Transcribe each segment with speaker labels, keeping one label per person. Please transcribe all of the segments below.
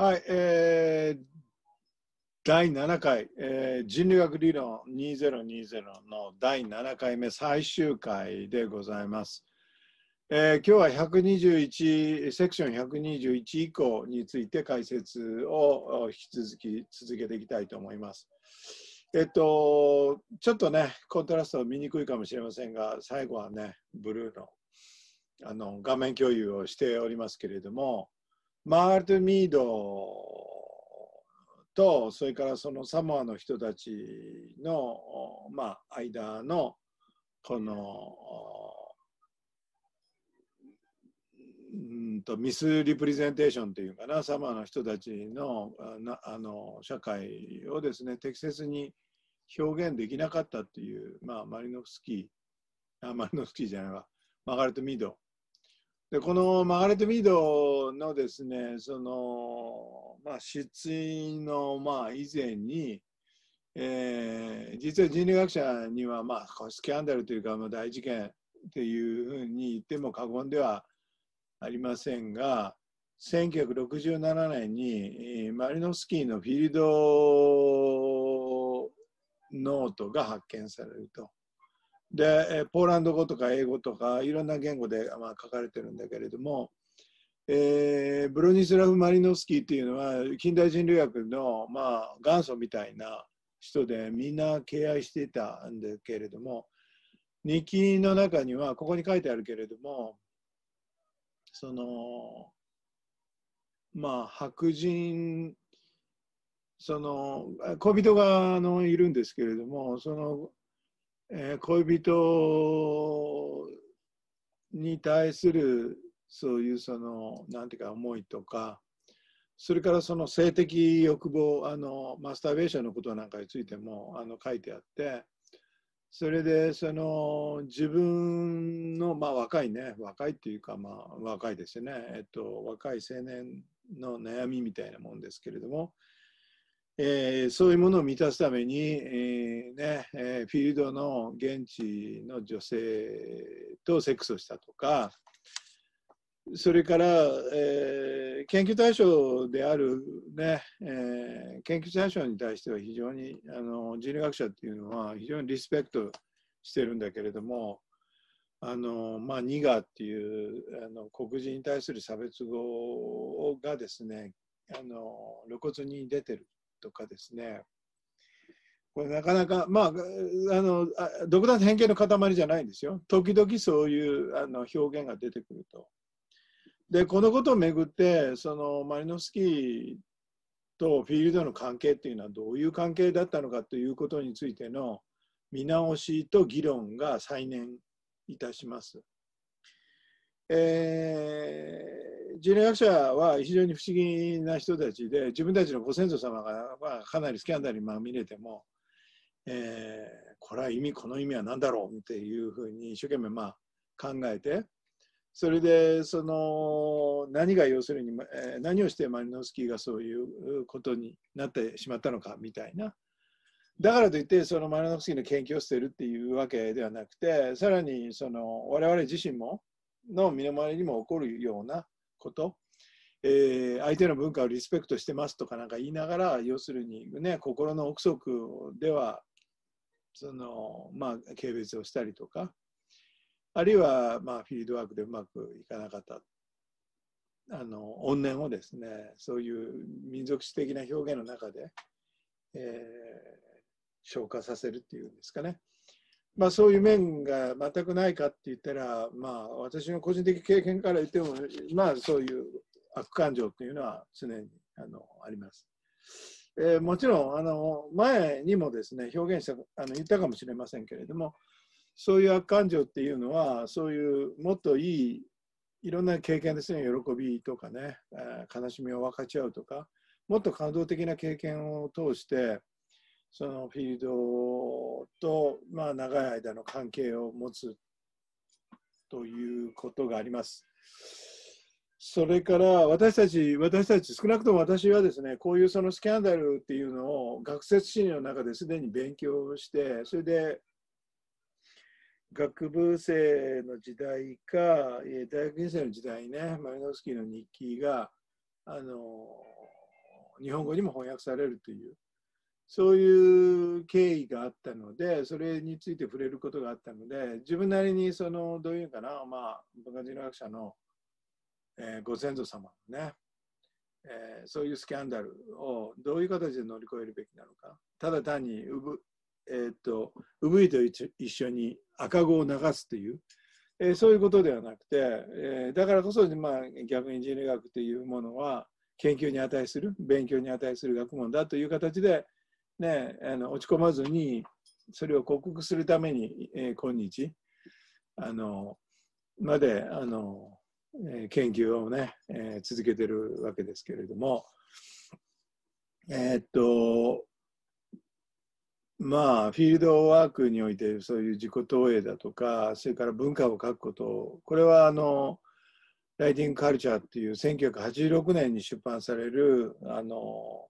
Speaker 1: はい、えー、第7回、えー、人類学理論2020の第7回目最終回でございます。えー、今日は121セクション121以降について解説を引き続き続けていきたいと思います。えっと、ちょっとね、コントラスト見にくいかもしれませんが、最後はね、ブルーのあの画面共有をしておりますけれども、マールト・ミードと、それからそのサモアの人たちの、まあ、間の、この、うんとミスリプレゼンテーションというかな、サモアの人たちのなあの社会をですね、適切に表現できなかったっていう、まあ、マリノフスキー、あマリノフスキーじゃないわ、マガレット・ミードでこのマガレット・ミードのですねその、まあ、失意の、まあ、以前に、えー、実は人類学者には、まあ、スキャンダルというか、まあ、大事件というふうに言っても過言ではありませんが1967年にマリノスキーのフィールドノートが発見されると。でポーランド語とか英語とかいろんな言語で、まあ、書かれてるんだけれども、えー、ブロニスラフ・マリノスキーっていうのは近代人類学の、まあ、元祖みたいな人でみんな敬愛していたんだけれども日記の中にはここに書いてあるけれどもそのまあ白人その恋人がのいるんですけれどもそのえー、恋人に対するそういうそのなんていうか思いとかそれからその性的欲望あのマスターベーションのことなんかについてもあの書いてあってそれでその自分のまあ若いね若いっていうかまあ若いですよね。えっと若い青年の悩みみたいなもんですけれどもえー、そういうものを満たすために、えーねえー、フィールドの現地の女性とセックスをしたとかそれから、えー、研究対象である、ねえー、研究対象に対しては非常にあの人類学者っていうのは非常にリスペクトしてるんだけれどもあの、まあ、ニガーっていうあの黒人に対する差別語がですねあの露骨に出てる。とかですねこれなかなかまああの独断偏見の塊じゃないんですよ時々そういうあの表現が出てくると。でこのことをめぐってそのマリノフスキーとフィールドの関係っていうのはどういう関係だったのかということについての見直しと議論が再燃いたします。えー、人類学者は非常に不思議な人たちで自分たちのご先祖様が、まあ、かなりスキャンダルにまみれても、えー、これは意味この意味は何だろうっていうふうに一生懸命まあ考えてそれでその何が要するに、えー、何をしてマリノフスキーがそういうことになってしまったのかみたいな。だからといってそのマリノフスキーの研究を捨てるっていうわけではなくてさらにその我々自身もの身の回りにも起こるようなこと、えー、相手の文化をリスペクトしてますとかなんか言いながら要するにね心の奥底ではそのまあ軽蔑をしたりとかあるいはまあフィールドワークでうまくいかなかったあの怨念をですねそういう民族史的な表現の中で、えー、消化させるっていうんですかね。まあ、そういう面が全くないかって言ったら、まあ、私の個人的経験から言っても、まあ、そういう悪感情っていうのは常にあのあります。えー、もちろんあの前にもですね表現したあの言ったかもしれませんけれどもそういう悪感情っていうのはそういうもっといいいろんな経験ですね喜びとかね、えー、悲しみを分かち合うとかもっと感動的な経験を通してそのフィールドと、まあ、長い間の関係を持つということがあります。それから私たち、私たち、少なくとも私はですね、こういうそのスキャンダルっていうのを学説心理の中ですでに勉強して、それで学部生の時代か、大学院生の時代ね、マリノスキーの日記が、あの、日本語にも翻訳されるというそういう経緯があったのでそれについて触れることがあったので自分なりにそのどういうかなまあ文化人類学者の、えー、ご先祖様のね、えー、そういうスキャンダルをどういう形で乗り越えるべきなのかただ単にうぶ、えー、っと産いと一緒に赤子を流すというえー、そういうことではなくて、えー、だからこそ、まあ、逆に人類学というものは研究に値する勉強に値する学問だという形で、ね、あの落ち込まずにそれを克服するために、えー、今日あのまであの、えー、研究をね、えー、続けてるわけですけれどもえ、っとまあ、フィールドワークにおいてそういう自己投影だとか、それから文化を書くこと、これはあの、ライティングカルチャーっていう1986年に出版される、あの、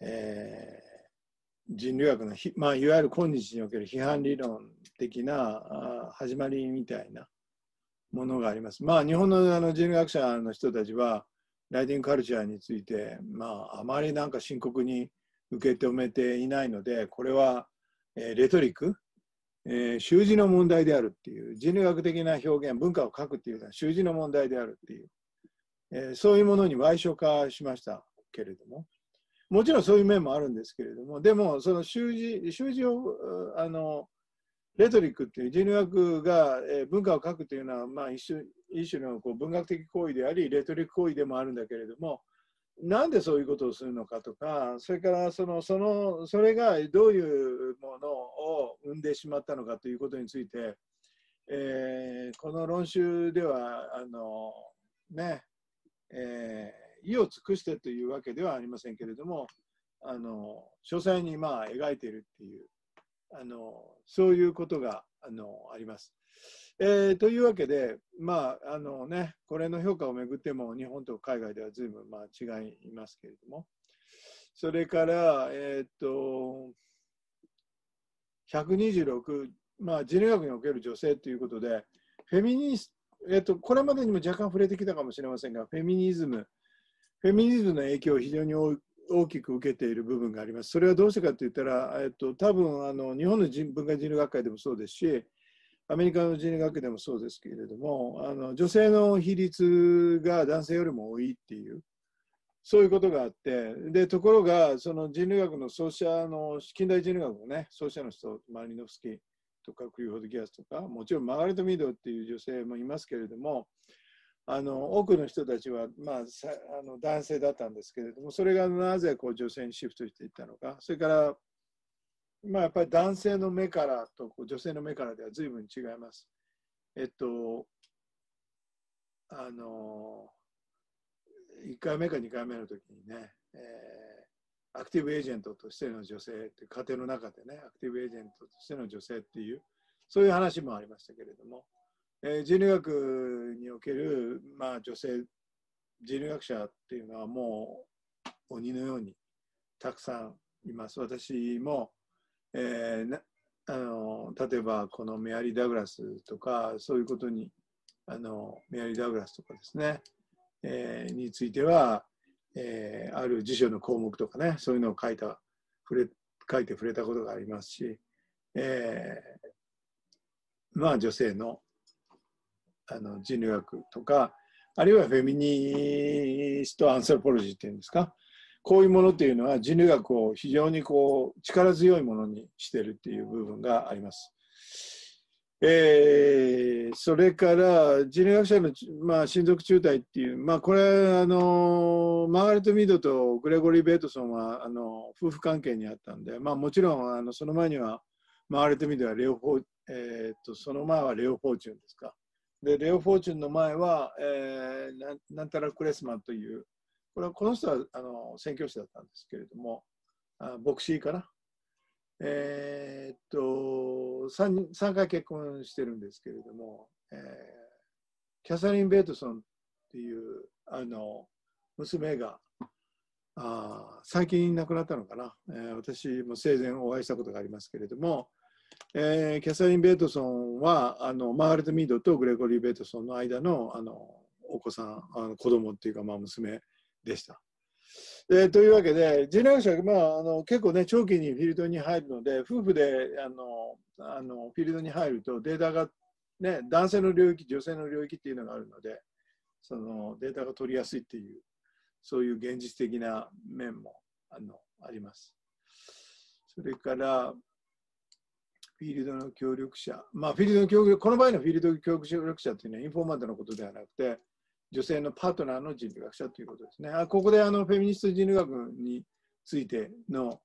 Speaker 1: えー、人類学のまあ、いわゆる今日における批判理論的な始まりみたいなものがあります。まあ、日本のあの人類学者の人たちは、ライティングカルチャーについて、まあ、あまりなんか深刻に受け止めていないので、これは、えー、レトリック、えー、習字の問題であるっていう、人類学的な表現、文化を書くっていうのは習字の問題であるっていう、えー、そういうものに歪償化しましたけれども、もちろんそういう面もあるんですけれども、でも、その習字、習字を、あの、レトリックっていう人類学が、えー、文化を書くというのは、まあ、一種一種のこう文学的行為であり、レトリック行為でもあるんだけれども、なんでそういうことをするのかとか、それからそのそのそれがどういうものを生んでしまったのかということについて、えー、この論集ではあの、ねえー、意を尽くしてというわけではありませんけれども、あの詳細にまあ描いているっていうあのそういうことがあのあります。えー、というわけで、まああのね、これの評価をめぐっても日本と海外では随分まあ違いますけれども、それから、えっ、と、126、まあ、人類学における女性ということで、フェミニスえっ、と、これまでにも若干触れてきたかもしれませんが、フェミニズム、フェミニズムの影響を非常に大きく受けている部分があります。それはどうしてかといったら、えっと、多分あの日本の人文化人類学会でもそうですし、アメリカの人類学でもそうですけれどもあの女性の比率が男性よりも多いっていうそういうことがあってでところがその人類学の創始者の近代人類学のね創始者の人マリノフスキーとかクリフォード・ギアスとかもちろんマガレット・ミードっていう女性もいますけれどもあの多くの人たちは、まあ、あの男性だったんですけれどもそれがなぜこう女性にシフトしていったのかそれからまあ、やっぱり男性の目からとこう女性の目からでは随分違います。えっと、あの、1回目か2回目の時にね、えー、アクティブエージェントとしての女性って家庭の中でね、アクティブエージェントとしての女性っていう、そういう話もありましたけれども、えー、人類学における、まあ、女性、人類学者っていうのはもう鬼のようにたくさんいます。私もえー、あの例えばこのメアリー・ダグラスとかそういうことにあのメアリー・ダグラスとかですね、えー、については、えー、ある辞書の項目とかねそういうのを書いた触れ書いて触れたことがありますし、えー、まあ女性のあの人類学とかあるいはフェミニストアンソロポロジーっていうんですか？こういうものっていうのは人類学を非常にこう力強いものにしてるっていう部分があります。えー、それから人類学者の、まあ、親族中隊っていう、まあ、これあのマーガレット・ミードとグレゴリー・ベートソンはあの夫婦関係にあったんで、まあ、もちろんあのその前にはマーガレット・ミードはレオフォー、えー、っとその前はレオ・フォーチュンですか？でレオ・フォーチュンの前は、えー、なんたらクレスマンというこれはこの人はあの宣教師だったんですけれども、あ牧師かな？えー、っと3、3回結婚してるんですけれども、えー、キャサリン・ベートソンっていうあの娘があ最近亡くなったのかな、えー、私も生前お会いしたことがありますけれども、えー、キャサリン・ベートソンはあのマーガレット・ミードとグレゴリー・ベートソンの間のあのお子さんあの子供っていうかまあ娘でした。でというわけで、人類学者は、まあ、あの結構ね、長期にフィールドに入るので、夫婦であのあのフィールドに入ると、データが、ね、男性の領域、女性の領域っていうのがあるので、そのデータが取りやすいっていう、そういう現実的な面もあのあります。それから、フィールドの協力者。まあ、フィールドの協力、この場合のフィールド協力者というのはインフォーマントのことではなくて、女性のパートナーの人類学者ということですね。あここであのフェミニスト人類学についての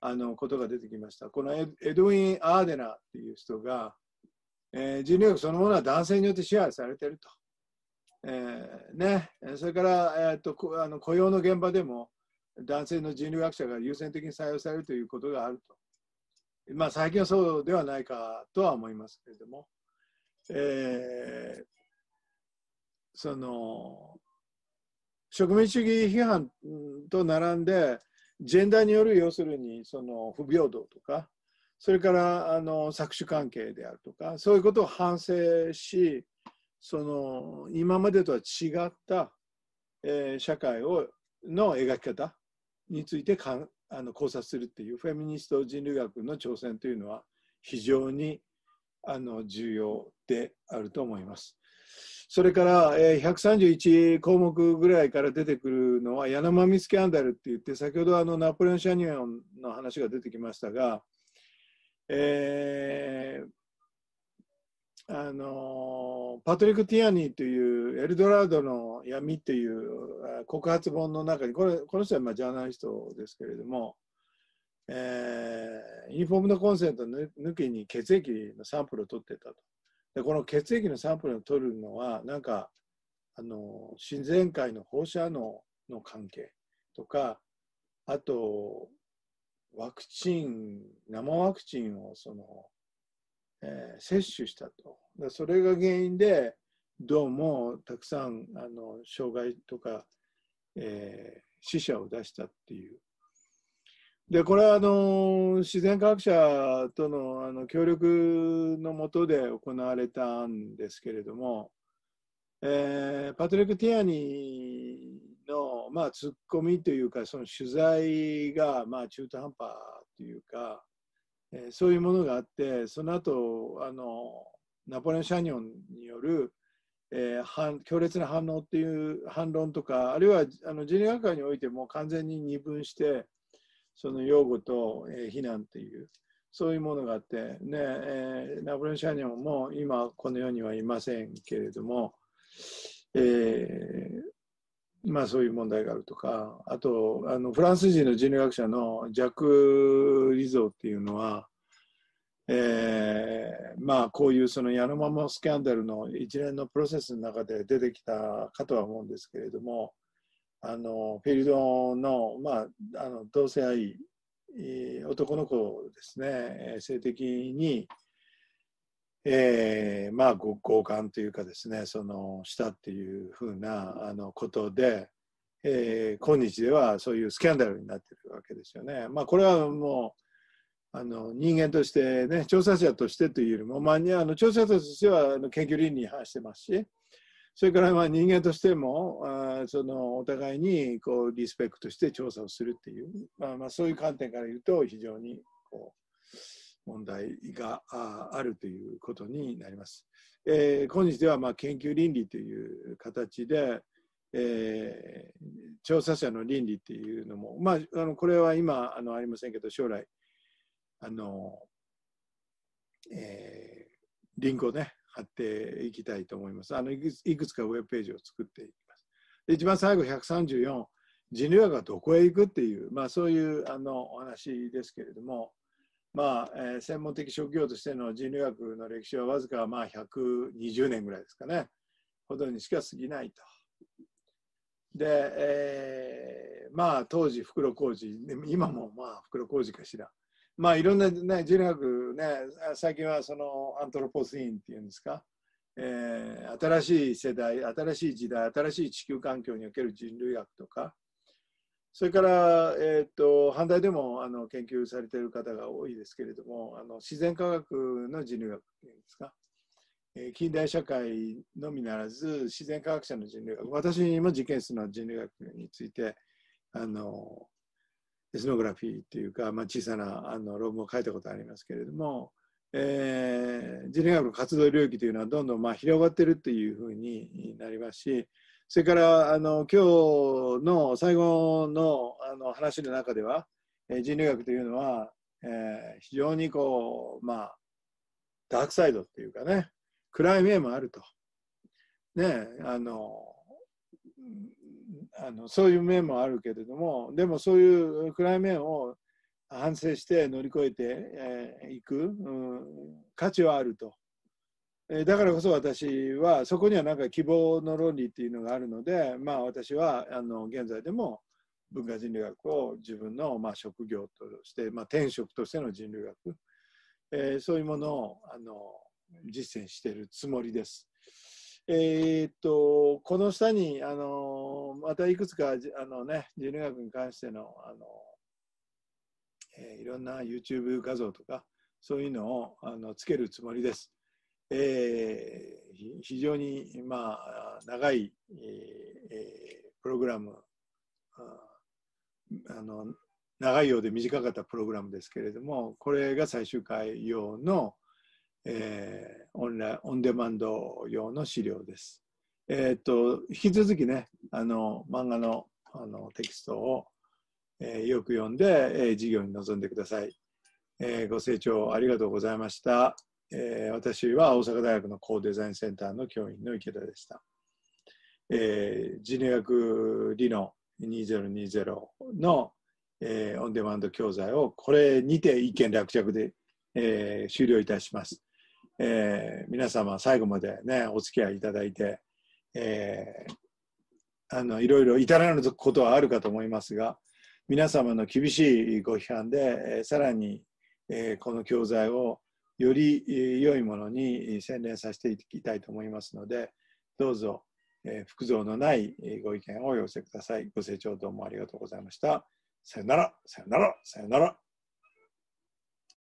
Speaker 1: あのことが出てきました。このエドウィン・アーデナーっていう人が、えー、人類学そのものは男性によって支配されていると。えー、ね、それから、えーと、とあの雇用の現場でも男性の人類学者が優先的に採用されるということがあると。まあ、最近はそうではないかとは思いますけれども、えー、その植民主義批判と並んでジェンダーによる要するにその不平等とかそれからあの搾取関係であるとかそういうことを反省しその今までとは違った、えー、社会をの描き方についてかんあの考察するっていうフェミニスト人類学の挑戦というのは非常にあの重要であると思います。それから、えー、131項目ぐらいから出てくるのはヤナマミスキャンダルって言って先ほどあのナポレオン・シャニオンの話が出てきましたが、えー、あのパトリック・ティアニーというエルドラードの闇っていう告発本の中にこれこの人はまあジャーナリストですけれども、えー、インフォームドコンセント抜きに血液のサンプルを取ってたと。でこの血液のサンプルを取るのはなんかあの自然界の放射能の関係とかあとワクチン生ワクチンをそのえー、摂取したと。それが原因で、どうもたくさんあの障害とか、えー、死者を出したっていう。で、これはあの自然科学者とのあの協力のもとで行われたんですけれども、えー、パトリック・ティアニーの、まあ、ツッコミというか、その取材が、まあ、中途半端というか、え、そういうものがあってその後あのナポレオン・シャニオンによる、えー、反強烈な反応っていう反論とかあるいはあの人類学会においても完全に二分してその擁護と、えー、非難っていうそういうものがあって、ねえー、ナポレオン・シャニオンも今この世にはいませんけれども、えー、まあそういう問題があるとか、あと、あのフランス人の人類学者のジャック・リゾーっていうのは、えー、まあこういうそのヤノマモスキャンダルの一連のプロセスの中で出てきたかとは思うんですけれども、あのフィールドの,、まあ、あの同性愛、男の子ですね、性的に、えー、まあ強姦というかですねそのしたっていうふうなあのことで、えー、今日ではそういうスキャンダルになってるわけですよね。まあこれはもうあの人間としてね調査者としてというよりも、まあ、あの調査者としてはあの研究倫理に反してますしそれからまあ人間としてもあそのお互いにこうリスペクトして調査をするっていう、まあ、まあそういう観点から言うと非常にこう問題があるということになります。えー、今日ではまあ研究倫理という形で、えー、調査者の倫理っていうのも、まあ、あのこれは今あのありませんけど将来あの、えー、リンクをね貼っていきたいと思います。あのいくつかウェブページを作っていきます。で一番最後134人類学がどこへ行くっていう、まあ、そういうあのお話ですけれども、まあ、えー、専門的職業としての人類学の歴史はわずかまあ120年ぐらいですかね、ほどにしか過ぎないと。で、えー、まあ当時袋小路、今もまあ袋小路かしら。まあいろんな、ね、人類学ね、最近はそのアントロポスインっていうんですか、えー、新しい世代、新しい時代、新しい地球環境における人類学とか、それから、えーと、反対でもあの研究されている方が多いですけれどもあの自然科学の人類学ですか、えー、近代社会のみならず自然科学者の人類学私も実験室の人類学についてあのエスノグラフィーっていうか、まあ、小さなあの論文を書いたことありますけれども、えー、人類学の活動領域というのはどんどんまあ広がってるっていうふうになりますしそれからあの今日の最後のあの話の中では、え、人類学というのは、えー、非常にこうまあダークサイドっていうかね暗い面もあると。ねあのあのそういう面もあるけれどもでもそういう暗い面を反省して乗り越えてい、えー、く、うん、価値はあると、え、だからこそ私はそこにはなんか希望の論理っていうのがあるのでまあ私はあの現在でも文化人類学を自分のまあ職業として、まあ、転職としての人類学、えー、そういうものをあの実践しているつもりです。えー、っとこの下にあのまたいくつかあの、ね、人類学に関してのあの、えー、いろんな YouTube 画像とかそういうのをあのつけるつもりです。えー、非常に、まあ、長い、えー、プログラムあの長いようで短かったプログラムですけれどもこれが最終回用の、えー、オンラオンデマンド用の資料です。えっ、と引き続きねあの漫画のあのテキストを、えー、よく読んで、えー、授業に臨んでください、えー。ご清聴ありがとうございました。えー、私は大阪大学の高デザインセンターの教員の池田でした。えー、人類学理論2020の、えー、オンデマンド教材をこれにて一件落着で、えー、終了いたします。えー、皆様最後までねお付き合いいただいて、えー、あのいろいろ至らぬことはあるかと思いますが皆様の厳しいご批判で、えー、さらに、えー、この教材をより良いものに洗練させていきたいと思いますのでどうぞ、えー、複雑のないご意見をお寄せください。ご清聴どうもありがとうございました。さよなら、さよなら、さよなら。